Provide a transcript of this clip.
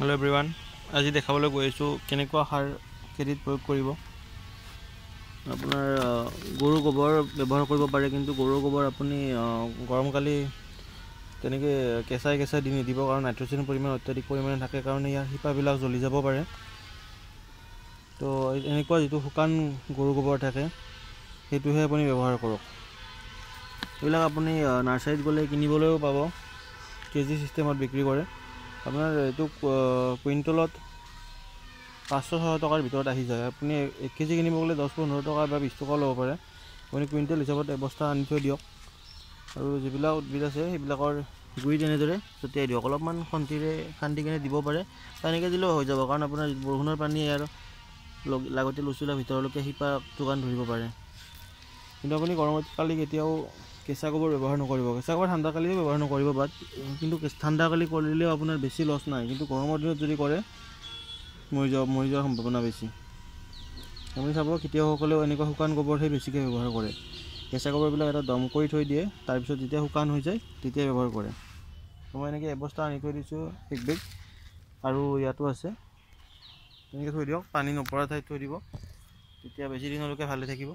Hello everyone আজি দেখাবলৈ গৈ আছোঁ কেনেকুৱা সাৰ খেতিত প্ৰয়োগ কৰিব। আপোনাৰ গৰু গোবৰ ব্যৱহাৰ কৰিব পাৰে কিন্তু গৰুৰ গোবৰ আপুনি গৰমকালি তেনেকৈ কেঁচাই কেঁচাই দি নিদিব কাৰণ নাইট্ৰজেনৰ পৰিমাণ অত্যাধিক পৰিমাণে থাকে কাৰণে ইয়াৰ শিপাবিলাক জ্বলি যাব পাৰে। তো এনেকুৱা যিটো শুকান গৰু গোবৰ থাকে সেইটোহে আপুনি ব্যৱহাৰ কৰক। এইবিলাক আপুনি নাৰ্চাৰীত গ'লে কিনিবলৈও পাব কেজি চিষ্টেমত বিক্ৰী কৰে। আপোনাৰ এইটো কুইণ্টলত পাঁচশ ছশ টকাৰ ভিতৰত আহি যায়। আপুনি এক কেজি কিনিব গ'লে দহ পোন্ধৰ টকা বা বিছ টকাও ল'ব পাৰে। আপুনি কুইণ্টেল হিচাপত এবস্তা আনি থৈ দিয়ক। আৰু যিবিলাক উদ্ভিদ আছে সেইবিলাকৰ গুৰি তেনেদৰে ছটিয়াই দিয়ক। অলপমান খন্তিৰে খান্দি কিনে দিব পাৰে। বা এনেকৈ দিলেও হৈ যাব। কাৰণ আপোনাৰ বৰষুণৰ পানী ইয়াৰ লগ- লাগতিয়াল বস্তুবিলাক ভিতৰলৈকে শিপা যোগান ধৰিব পাৰে। কিন্তু আপুনি গৰমত কালি কেতিয়াও কেঁচা গোবৰ ব্যৱহাৰ নকৰিব। কেঁচা গোবৰ ঠাণ্ডা কালিও ব্যৱহাৰ নকৰিব বাট কিন্তু কেঁচ- ঠাণ্ডা কালি কৰিলেও আপোনাৰ বেছি লছ নাই। কিন্তু গৰমৰ দিনত যদি কৰে মৰি যাব মৰি যোৱাৰ সম্ভাৱনা বেছি। আপুনি চাব খেতিয়কসকলেও এনেকুৱা শুকান গোবৰহে বেছিকৈ ব্যৱহাৰ কৰে। কেঁচা গোবৰবিলাক এটা দম কৰি থৈ দিয়ে তাৰপিছত যেতিয়া শুকান হৈ যায় তেতিয়া ব্যৱহাৰ কৰে। মই এনেকৈ এবস্তা আনি থৈ দিছোঁ এক বেগ আৰু ইয়াতো আছে। তেনেকৈ থৈ দিয়ক পানী নপৰা ঠাইত থৈ দিব। তেতিয়া বেছি দিনলৈকে ভালে থাকিব।